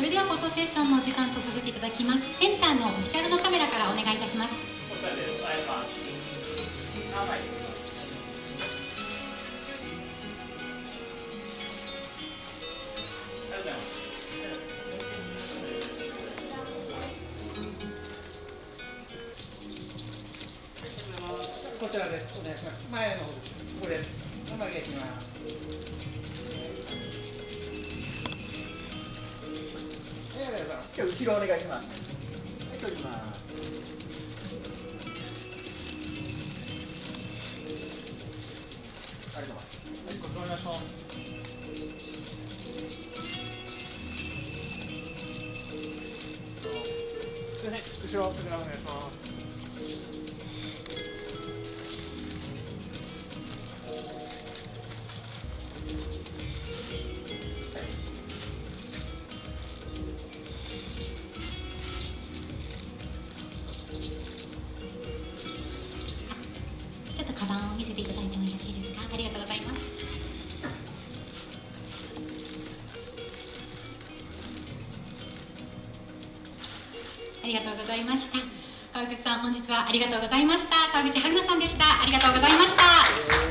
それではフォトセッションの時間とさせていただきますセンターのオフィシャルのカメラからお願いいたしますこちらです。お願いします。前の方です。ここです。前へ行きます。今日。後ろお願いします。はい、取ります。ありがとうございます。はい、こちらお願いします。すみません、後ろ、こちらお願いします。りがとうございました。川口さん本日はありがとうございました。川口春奈さんでした。ありがとうございました。